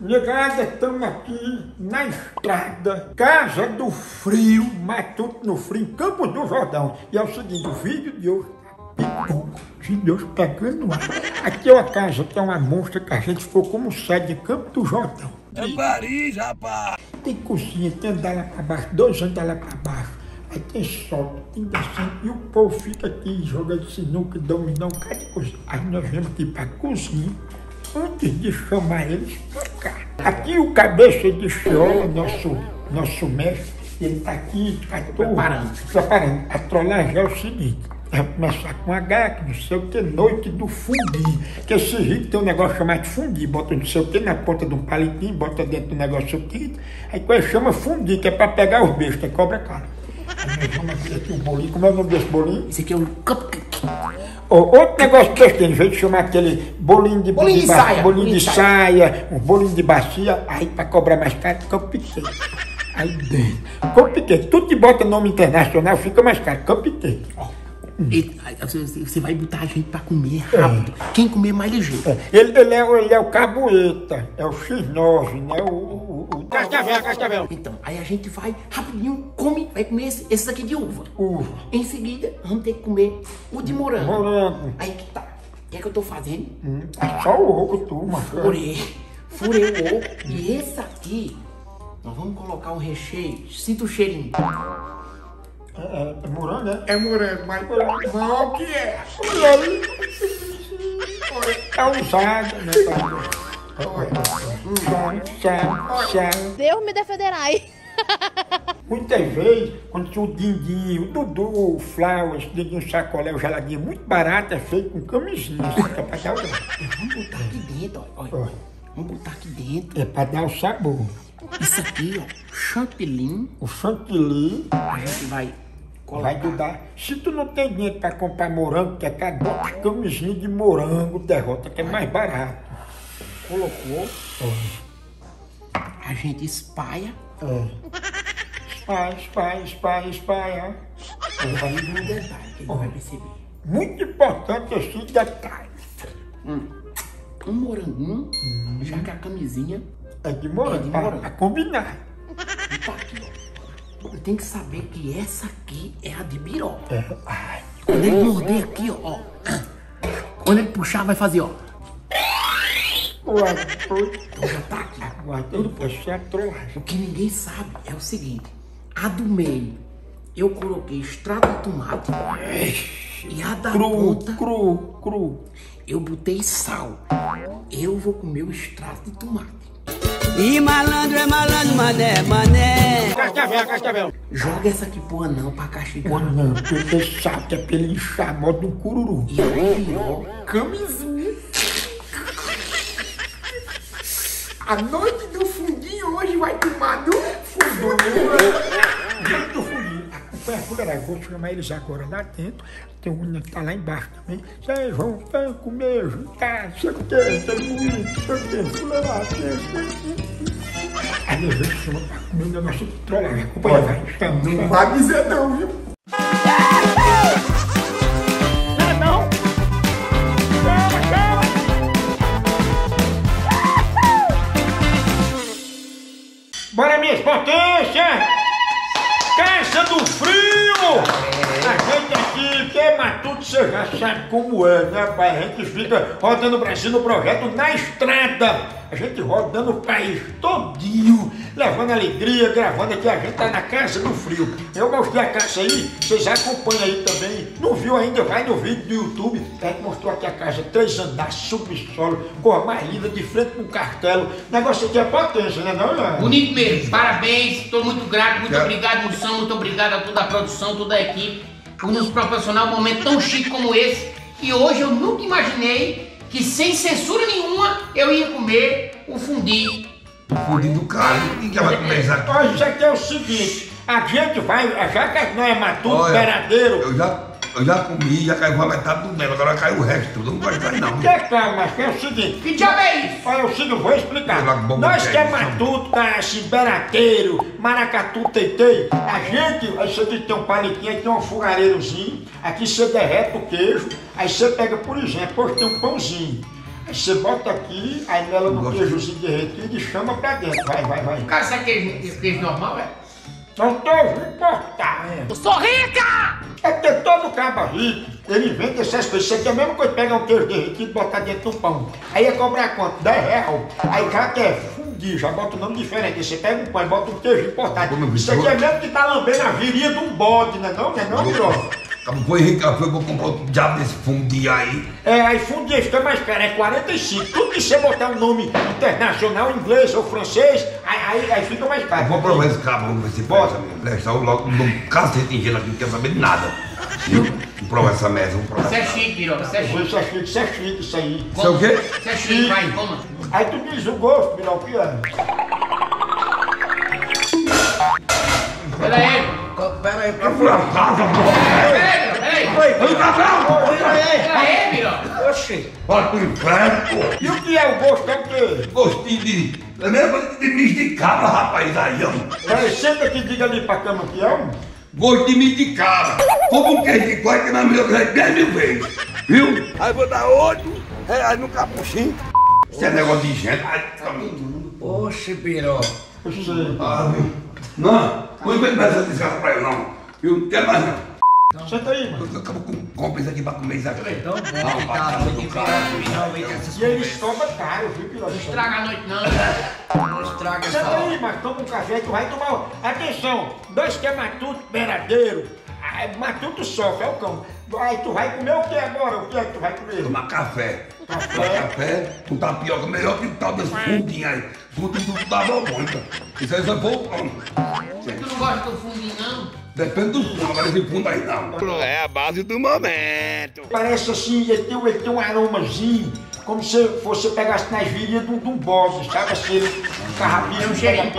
Negada, estamos aqui na estrada, Casa do Frio, Matuto no Frio, em Campos do Jordão. E é o seguinte, o vídeo de hoje pegou, de Deus pegando ar. Aqui é uma casa que é uma monstra que a gente ficou como sede de Campos do Jordão. É Paris, rapaz! Tem cozinha, tem andar lá pra baixo, dois andar lá pra baixo. Aí tem sol, tem descendo, e o povo fica aqui jogando sinuca, dominó, um cada coisa. Aí nós viemos aqui pra cozinha, antes de chamar eles pra cá. Aqui o cabeça de chiola, nosso, nosso mestre, ele tá aqui, tá todo Preparando. preparando. A trollagem é o seguinte. Vai começar com H, que não sei o que, noite do fundi. Que esse rico tem um negócio chamado de fundi, bota não sei o que na ponta de um palitinho, bota dentro do negócio quente. Aí quando chama fundi, que é pra pegar os bestas, cobra cara. Aí nós vamos abrir aqui um bolinho, como é o nome desse bolinho? Esse aqui é um cupcake. Outro negócio que em vez de chamar aquele bolinho de, Bolinho de ba- saia, bolinho bolinho de de saia, um bolinho de bacia, aí pra cobrar mais caro, cupcake. Aí dentro. Cupcake, tudo que bota nome internacional fica mais caro, cupcake. E, aí, você, vai botar a gente pra comer rápido. Quem comer mais ligeiro. É, Ele, ele, é, o- ele é o cabueta, é o X9, né? O, o, o cascavel, cascavel. Então, aí a gente vai rapidinho, come, vai comer esse, esse aqui de uva. Uva. Em seguida, vamos ter que comer o de morango. Morango. Aí que tá. O que é que eu tô fazendo? Hum, é só o oco, turma. Furei. Furei o ovo. E esse aqui, nós vamos colocar um recheio. Sinta o cheirinho. É, é, é morango, né? É morango, mas Não, o que é? Olha aí. É usado, né? Chá. Deus me defenderai. Muitas vezes, quando tinha o Dindinho, o Dudu, o Flowers, esse Dindinho sacolé, o geladinho muito barato, é feito com camisinha, assim, é pra dar o, Vamos botar aqui dentro, ó. olha. Olha. Vamos botar aqui dentro. é pra dar o sabor. Isso aqui, ó. Chantilly. O chantilly A gente vai colocar. vai te dar. Se tu não tem dinheiro pra comprar morango, que é bota camisinha de morango, derrota, que é mais barato. Colocou. A gente espalha. Faz, faz, faz, faz. Aí vai vir um detalhe que ele vai perceber. Muito importante esse detalhe. Um moranguinho, já que a camisinha É de morango, É de pra- morango. pra combinar. tá aqui, ó. Tem que saber que essa aqui é a de biró. É, ai, Quando ele morder aqui, ó, ó. Quando ele puxar, vai fazer, ó. Foi. Então já tá aqui. Trollagem. O que ninguém sabe é o seguinte: a do meio, eu coloquei extrato de tomate. E a da Cru, ponta, cru, cru. eu botei sal. Eu vou comer o extrato de tomate. E malandro é malandro, mané, mané. Cascavel, cascavel. Joga essa aqui pro anão pra castigar. Não, porque você sabe que é pra ele inchar modo um cururu. E aí, biró, camisinha. A noite do fundinho hoje vai tomar no fundo. Dentro do fundo. Acompanha a. Vou chamar eles agora lá dentro. Tem um menino que tá lá embaixo também. Vocês vão comer, juntar, não sei o que, tem muito, não sei o que, colherada. Aí a gente chama pra comer o nosso trollagem. Acompanha, vai. Chama, chama. vai dizer não, viu? Casa do Frio! A gente aqui, que é matuto, você já sabe como é, né, pai? A gente fica rodando o Brasil no projeto na estrada. A gente rodando o país levando alegria, gravando aqui. A gente tá na Casa do Frio. Eu mostrei a casa aí, vocês acompanham aí também. Não viu ainda? Vai no vídeo do YouTube. A gente mostrou aqui a casa, três andares, subsolo, cor mais linda, de frente com um castelo. O negócio aqui é potência, né, não, Ian? Bonito mesmo, parabéns, estou muito grato, muito obrigado, Moção, muito obrigado a toda a produção, toda a equipe, por nos proporcionar um momento tão chique como esse. E hoje eu nunca imaginei que sem censura nenhuma eu ia comer o fundi. Fudido do cara, ninguém vai comer isso aqui. Olha, isso aqui é o seguinte, a gente vai, já que não é matuto, peradeiro, Eu já, eu já comi, já caiu a metade do mel, agora caiu o resto tudo. Eu não gosto mais não. que calma, que é o seguinte, Que diabo é isso? olha, o eu vou explicar. Nós que que é é matuto, tá assim, berateiro, maracatu, teitei, a gente, aí você tem que ter um palitinho, aí tem um fogareirozinho, aqui você derrete o queijo, aí você pega, por exemplo, hoje tem um pãozinho. Você bota aqui, aí nela no queijozinho derretido e chama pra dentro. Vai, vai, vai. Cara, isso é queijo, queijo normal, é? Não tô importar. Eu sou rica! É porque todo cabo rico, ele inventa essas coisas. Isso aqui é a mesma coisa, pegar um queijo derretido e botar dentro do pão. Aí ia cobrar quanto? 10 reais. Aí o cara quer fundir, já bota um nome diferente. Aí você pega um pão e bota um queijo importado. Como Isso aqui é mesmo que tá lambendo a viria de um bode, né não? Não é não? Acabou foi rico, foi vou comprar o diabo desse fundinho aí. É, aí fundir fica mais caro, é 45. Tudo que você botar um nome internacional, inglês ou francês, aí, aí, aí fica mais caro. Vou provar esse cabo, vamos ver se Bota. presta mesmo. Presta, eu logo um cacete em gelo aqui, não quero saber de nada. Viu? Vou provar essa mesa, vou provar. Isso é chique, Piroca, isso é chique. Isso é chique, isso é chique, isso aí. Isso é o quê? Isso é chique, vai, coma. Aí tu diz o gosto, Bilal, o que é? Pera aí. Pera aí, Eu fui a casa, aí, aí. Cá, cá. Pera aí! Pera aí, Piroca. Oxi! Vai pro inferno. E o que é o gosto? É o quê? Gostinho de. É a coisa de misto de cabra, rapaz, aí, ó. Peraí, senta aqui diga ali pra cama que é um. Gosto de misto de cabra. Como um queijo de coisa que na minha ganhei 10 mil vezes. Viu? Aí vou dar 8 reais no capuchinho. Isso é negócio de gente. Ai, tá Oxi, piró! Sei. Ah? Não, não vem essa desgraça pra eu, não. Viu? Não quer mais, não. Senta aí, mano. Eu acabo com compra isso aqui pra comer isso aqui. Tão bom Ah, que tá do cara. finalmente essas E eles cobram caro, viu, Bilal? Não estraga a noite, não. Não estraga Senta essa aí, mas toma um café, tu vai tomar. Atenção, dois que é matuto, beradeiro. Ah, Matuto sofre, é o cão. Aí tu vai comer o que agora? O que é que tu vai comer? Tomar café. Café. Tomar café com tapioca melhor que o tal desse fundinho aí. Fundinho do tava muito. Isso aí só foi o pão. Tu não gosta do fundinho, não? Depende do fundo, agora esse fundo aí não. É a base do momento. Parece assim, ele tem, um- ele tem um aromazinho, como se você pegasse nas virilhas de um, de um bode, sabe assim, carrapinho, É um cheirinho.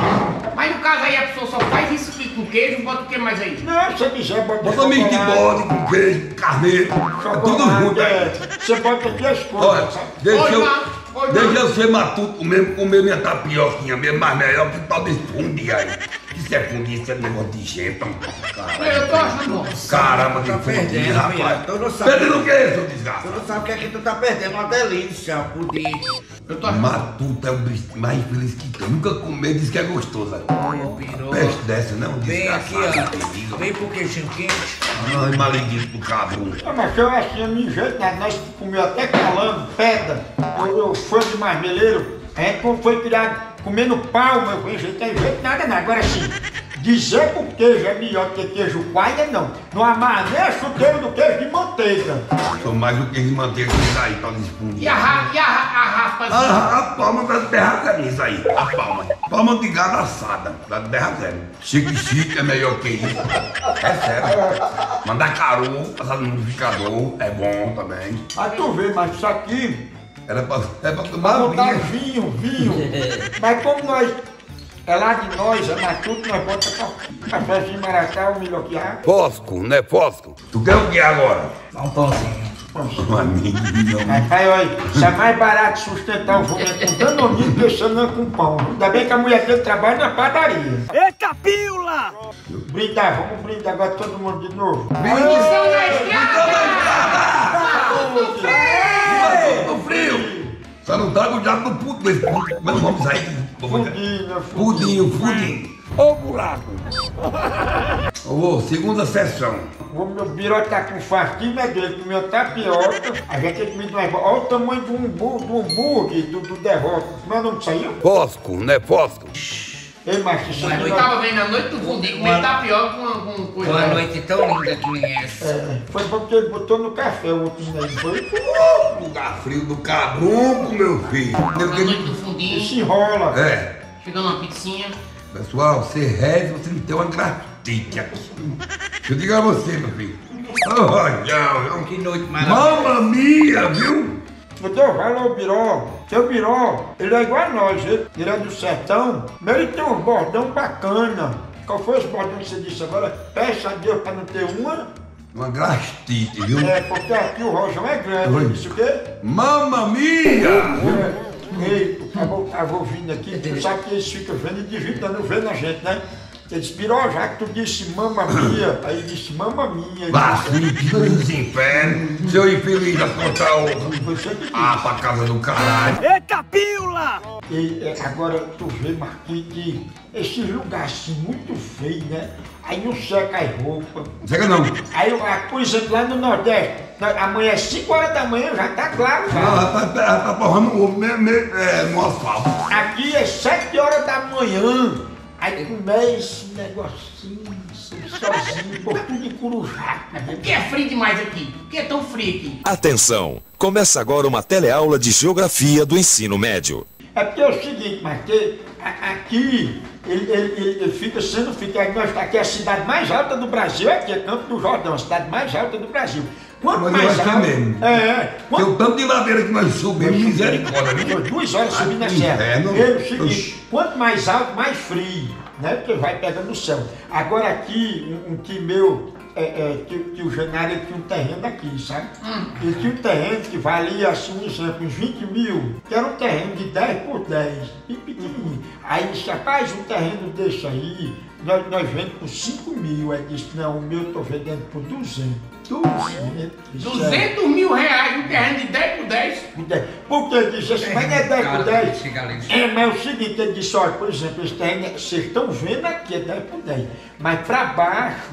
Mas no caso aí a pessoa só faz isso aqui com queijo, bota o que mais aí? Não, se você quiser, bota Bota milho de bode, com queijo, carneiro. É tudo junto é. aí. Você bota aqui as Olha, coisas, sabe? deixa Oi, eu, deixa eu ser matuto mesmo, comer minha tapioquinha mesmo, mas melhor que tal desse fundinho aí. Isso é fundinho, isso é negócio de gente, Eu caralho. tô achando. Caramba, de Tá perdendo, rapaz. Tu não sabe. Perdendo o que, seu desgraça? Tu não sabe o que é que tu tá perdendo, uma delícia, pudim. Eu tô achando Matuto é o bicho mais feliz que tem. Nunca comer, diz que é gostoso. Ô, piró. Peste dessa, não, Vem aqui, desgraçado. que ó. Vem pro queijinho quente. É maledito do cabrum. Ah, mas eu assim, eu não jeito nada, nós comemos até calando, pedra, eu, eu fui de marmeleiro, a gente como foi criado comendo pau, meu filho, não tem jeito nada não. Agora sim, dizer que o queijo é melhor que queijo coalha, não. Não há maneira chuteiro do queijo de manteiga. Sou mais do que de manteiga que isso aí, tal desse fundinho. E a, ra e a, ra- a raspazinha? A, a palma da terra zero isso aí, a palma. Palma de gado assada, da terra zero. Chique chique é melhor que isso. É sério. Mandar caru, passar no liquidificador, é bom também. Aí tu vê, mas isso aqui, Era pra, é pra tomar vinho. vinho, vinho. Mas como nós, é lá de nós, é matuto, nós bota ca- cafezinho maracá, o milho quiabo. Fosco, não é fosco? Tu quer o que agora? Dá um pãozinho. Um amigo meu. Rapaz, olha, isso é mais barato sustentar o fogo é com danoninho que você não é com pão. Ainda bem que a mulher dele trabalha na padaria. Eita pílula! Brindar, vamos brindar agora todo mundo de novo. Munição na estrada! Tô frio. Só não traga o diabo do puto. Mas vamos sair. Vamos- Fundinho, fundinho. Pudinho, Ô buraco. Ô, segunda sessão. O meu biró tá com fastinho, mas dele comeu tapioca. A gente tem comido mais. Olha o tamanho do hambúrguer, do, hambúrguer, do, do derrota. Como é o nome disso aí? Fosco, não é fosco? Ei, macho, isso Eu aqui. tava vendo a noite do fundinho, comendo tapioca com, com coisa. Uma noite tão linda que nem essa. É, foi porque ele botou no café o outro aí. Foi. Lugar frio do cabrunco, meu filho. Na noite do fundinho, se enrola. É. chegando uma pizzinha. Pessoal, você reza, você não tem uma gratite aqui. Deixa eu dizer a você, meu filho. Olha, Que noite maravilhosa. mamma mia, viu? Eu dou valor ao Biró. Seu Biró, ele é igual a nós, ele, é do sertão, mas ele tem um bordão bacana. Qual foi esse bordão que você disse agora? Peça a Deus para não ter uma. Uma gastite, viu? É, porque aqui o rojão é grande. Disse o quê? Mamma mia! É. Ei, o cabo tava ouvindo aqui, tu sabe que eles ficam vendo e dividando, vendo a gente, né? Ele disse, Piró, já que tu disse mamma mia, aí ele disse disse, assim, dos infernos, seu infeliz, vai contar o... Ah, pra casa do caralho. E, é, agora tu vê, Marquinhos, que esse lugar assim muito feio, né? Aí não seca as roupas. Não chega não. Aí, por exemplo, lá no Nordeste, amanhã às 5 horas da manhã já tá claro já. Ela tá, ela tá porrando o me, me, é, no asfalto. Aqui é 7 horas da manhã. Aí começa esse negocinho, sozinho, tudo de curujá. Por que é frio demais aqui? Por que é tão frio aqui? Atenção! Começa agora uma teleaula de Geografia do Ensino Médio. É porque é o seguinte, aqui ele, ele, ele- ele fica sendo, fica, nós, aqui é a cidade mais alta do Brasil, aqui é Campo do Jordão, a cidade mais alta do Brasil. Quanto Mas eu mais acho que é mesmo. É, é. Tem Quanto, o tanto de ladeira que nós subimos, misericórdia, viu? duas horas subindo a serra. Ele, o seguinte, quanto mais alto, mais frio, né? Porque vai pegando no céu. Agora aqui, um, um tio meu, é, é, que, que o Genaro ele tinha um terreno aqui, sabe? Ele tinha um terreno que valia, assim, um exemplo, uns 20 mil, que era um terreno de 10 por 10, bem pequenininho. Aí ele disse, rapaz, um terreno desse aí, nós, nós vendemos por 5 mil. Aí disse, não, o meu eu tô vendendo por 200. 200? Disse, "É." 200 mil reais um terreno de 10 por 10? Porque ele disse assim, mas não é 10 por 10. chega ali. É, mas é o seguinte, ele disse, olha, por exemplo, esse terreno, é- vocês estão vendo aqui, é 10 por 10. Mas para baixo,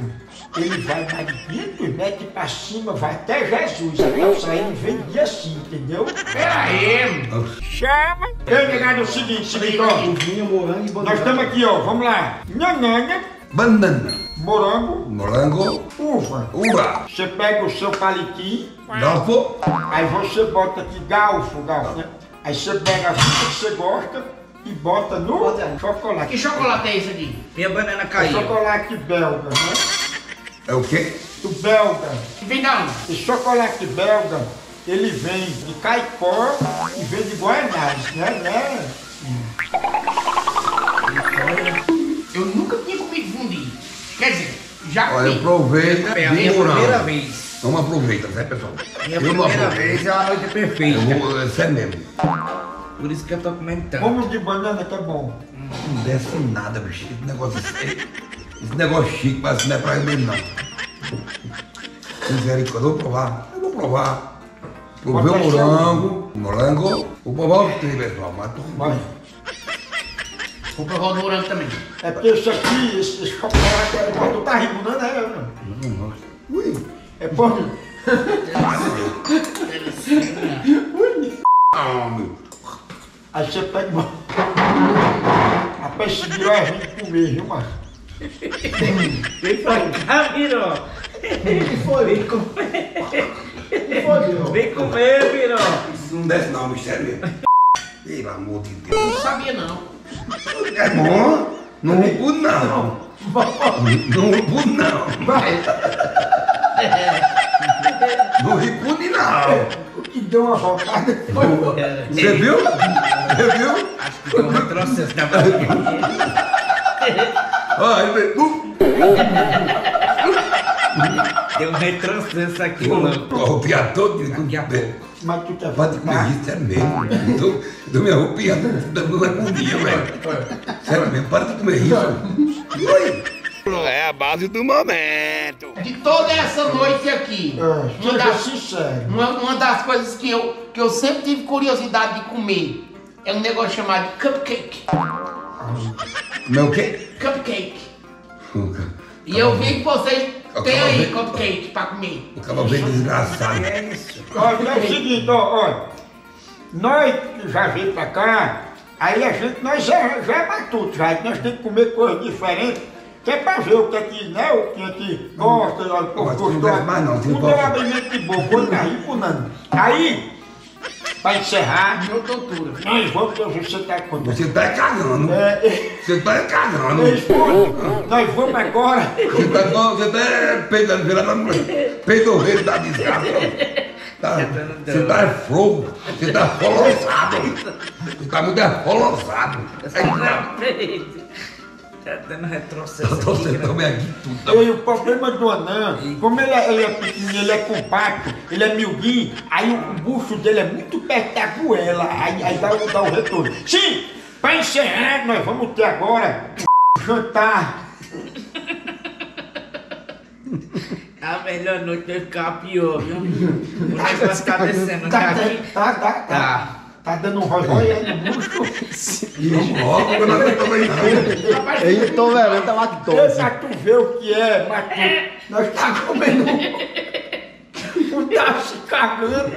ele vai mais de 500 metros e para cima, vai até Jesus. A calça ele vendia assim, entendeu? Pera aí. Chama! Ei, negado, é o seguinte, seguinte, ó. Nós estamos aqui, ó, vamos lá. Nhanhanha, Banana, morango, morango, uva. uva, Você pega o seu palitinho, galfo, Aí você bota aqui galfo, galfo, né? Aí você pega a fruta que você gosta e bota no chocolate. Que chocolate é esse aqui? Minha banana É caiu. chocolate belga, né? é o quê? O belga. Vem da onde? Esse chocolate belga, ele vem de Caicó e vem de Guanás, né? né? Eu nunca tinha comido fundi. Quer dizer, já Olha, eu provei É a minha primeira vez. Vamos aproveitar, né, pessoal? Minha Eu não primeira vez é uma noite perfeita. Eu vou, isso é mesmo. Por isso que eu tô comendo tanto. Vamos de banana que é bom. Não desce nada, bicho. Esse negócio, esse, esse negócio chique, parece que não é pra ele mesmo, não. Misericórdia, eu vou provar. Eu vou provar. Provei o morango, morango. Vou provar os três, pessoal. Mas tô... Vai. Vou provar o do morango também. É porque isso aqui, esse, esse chocolate, é bom. tu tá ribunando, é? mano? Ui. É bom. Ah, meu. Aí você pega uma... Rapaz, esse virou a gente comer, viu, mano? Vem pra cá, Viró. Vem comer. Vem comer, Viró. Isso não desce não, é mesmo. Pelo amor de Deus. Não sabia não. É bom? Não roubo não. Não roubo não. Não repude não. O que deu uma voltada foi... Você viu? Você viu? Acho que foi um retrocesso na barriga. Ó, ele fez... Deu um retrocesso aqui, mano. Tô arrupiado todo. Daqui a pouco. Mas tu quer Pode comer voltar? isso, é mesmo. Eu tô, eu tô me arrupiando, dando uma agonia, velho. Sério mesmo, para de comer isso. Oi. É a base do momento. De toda essa noite aqui, É, uma, das, sincero. uma, uma das coisas que eu, que eu sempre tive curiosidade de comer é um negócio chamado cupcake. Meu quê? Cupcake. E eu vi que vocês têm aí cupcake pra comer. O cabo bem desgraçado. Olha, é o seguinte, ó, olha. Nós que já veio pra cá, aí a gente, nós já, já é matuto, já, nós temos que comer coisas diferentes, que é pra ver o que é que, né, o que é que gosta, olha, o não gostou. não, Um não abrimento de boca, outro tá ripunando. Aí, pra encerrar, Meu doutora. nós vamos, porque você tá contando. Você tá cagando. É, Você tá cagando. nós vamos agora. Você tá, você tá peidando, virando peidorreiro da desgraça. Tá, você tá é fogo. Você tá folosado. Você tá muito folosado. Tá dando retrocesso Eu tô aqui. sentando bem aqui tudo. E o problema do anã, como ele é, ele é pequenininho, ele é compacto, ele é miudinho, aí o bucho dele é muito perto da goela, aí, aí dá, dá o retorno. Sim, para encerrar, nós vamos ter agora jantar A melhor noite vai ficar pior, viu? O negócio tá descendo Tá, daqui. tá, tá, tá. Dando um rói-rói aí no músculo. Vamos logo, eu não. É intolerante à lactose. Essa tu vê o que é, Matu. Nós tá comendo. Um tá se cagando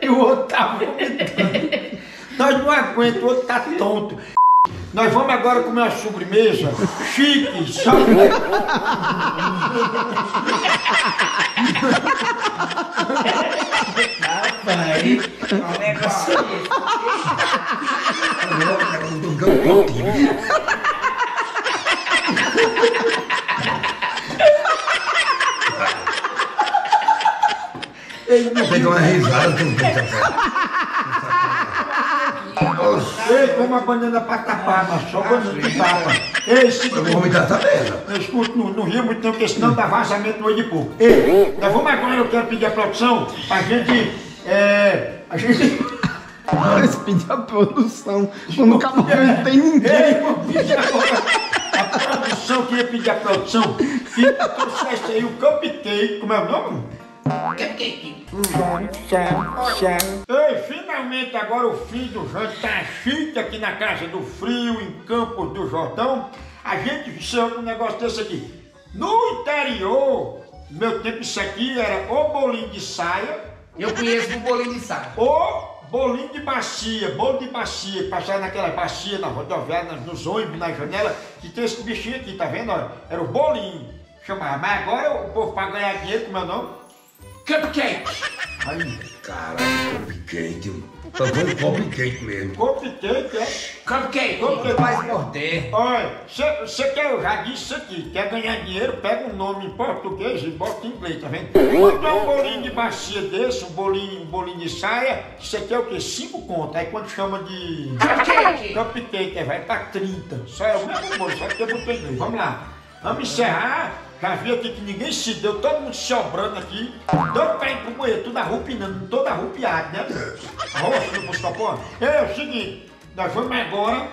e o outro tá vomitando. Nós não aguentamos, o outro tá tonto. Nós vamos agora comer uma sobremesa chique, sabe? Rapaz, o negócio é tontinho. Ele não Pega uma risada, tem café. Ei, como a banana pra tapar, mas só banana que tapa. Ei, se Eu vou vomitar essa mesa. Não escuta, não, não ria muito não, porque senão dá vazamento no olho de porco. Ei, nós vamos agora, eu quero pedir a produção, a gente, a gente... Esse pedir a produção. Quando o cabo não tem ninguém. Ei, a produção, queria pedir a produção, que trouxesse aí o cupcake, como é o nome? Cupcake. Ei, finalmente agora o fim do jantar tá chique aqui na Casa do Frio, em Campos do Jordão. A gente chama um negócio desse aqui. No interior, meu tempo isso aqui era ou bolinho de saia, Eu conheço do bolinho de saia. ou bolinho de bacia, bolo de bacia, passar naquela bacia na rodoviária, nos ônibus, na janela, que tem esse bichinho aqui, tá vendo? Olha, Era o bolinho. Chamava. Mas agora o povo para ganhar dinheiro, como é o nome? Cupcake. Aí, Caralho, quente. Só foi um quente mesmo. cupcake, é? Cupcake. Cupcake. Vai morder. Olha, você quer, eu já disse isso aqui, quer ganhar dinheiro, pega um nome em português e bota em inglês, tá vendo? Bota um bolinho de bacia desse, um bolinho, um bolinho de saia, isso aqui é o quê? Cinco contas. Aí quando chama de Cupcake. cupcake, aí vai pra 30. Só é o mesmo bolo, só que eu botei inglês. Vamos lá. Vamos encerrar. Já vi aqui que ninguém se deu, todo mundo se obrando aqui. Doido pra ir pro banheiro, tudo arrupinando, todo arrupiado, né? Roxa no postopó. É o seguinte, nós vamos agora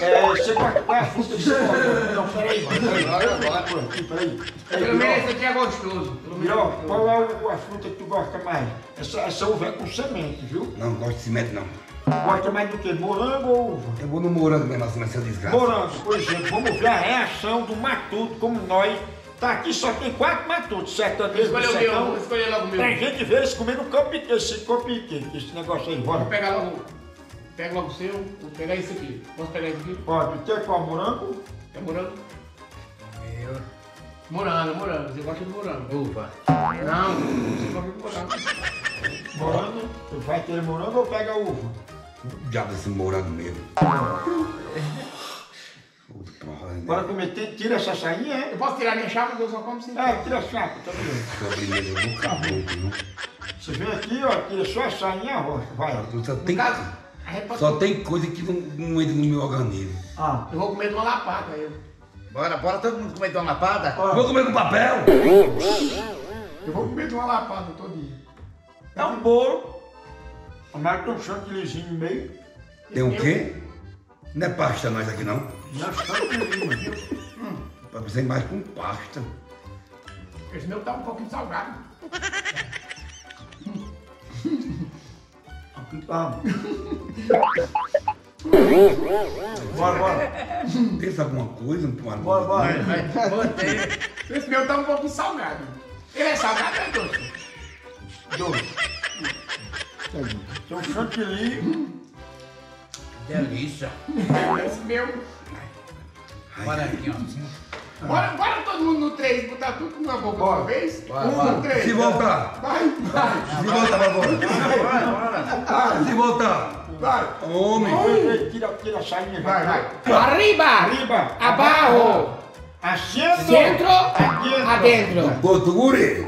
é, você é a fruta gosta? Não, peraí, peraí, peraí, peraí. Pelo menos esse aqui é gostoso. Pelo menos é Miró, qual é a fruta que tu gosta mais? Essa, essa uva é com semente, viu? Não gosto de cimento, não. Gosta mais do que? Morango ou uva? Eu vou no morango mesmo assim, mas seu desgraça. Morango, por exemplo, vamos ver a reação do matuto, como nós. Tá aqui, só tem quatro matutos, sertanejo, Escolha o meu, escolher logo o meu. Tem gente vê eles comendo cupcake, esse cupcake, esse negócio aí, bora. Vou pegar logo. Pega logo o seu, vou pegar esse aqui. Posso pegar esse aqui? Pode, quer qual morango? É morango? Morango, morango. Você gosta de morango? Uva. Não, você gosta de morango. Morango? Tu vai querer morango ou pega uva? Diabo desse morango mesmo. Bora comer, Tem- tira essa sainha, é? Eu posso tirar minha chapa que eu só como sem. É, tira a chapa, tá do caboclo, viu? Você vem aqui, ó, tira só a sainha roxa, vai. Só No tem, só tem coisa que não, não entra no meu organismo. Ah, Eu vou comer de uma lapada. Eu, Bora, bora todo mundo comer de uma lapada? Vou comer com papel? eu vou comer de uma lapada todo dia. é um bolo. Mas tem um chantillyzinho no meio. Tem o quê? Não é pasta nós aqui não. Não é chantilly, mano. Pra você mais com pasta. Esse meu tá um pouquinho salgado. Aqui tá. Bora, bora. Pensa alguma coisa? Uma... Bora, bora. Botei. Esse meu tá um pouquinho salgado. Ele é salgado ou é doce? Dois. Tem um chantilly. Delícia. Esse meu. Bora aqui, ó. Bora, bora todo mundo no 3 botar tudo numa boca de uma vez? Bora, um, bora. três. Se voltar. Vai, vai, Se voltar pra fora. Se voltar. vai. Homem. Tira, tira a sainha. Vai, vai. Arriba, Arriba. abaixo, Assento. centro, Adentro. adentro. Boto guri.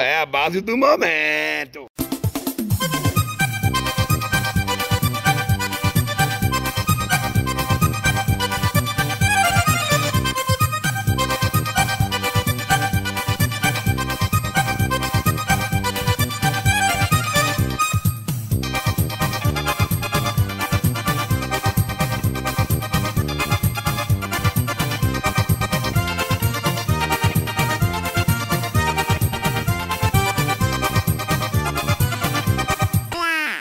É a base do momento.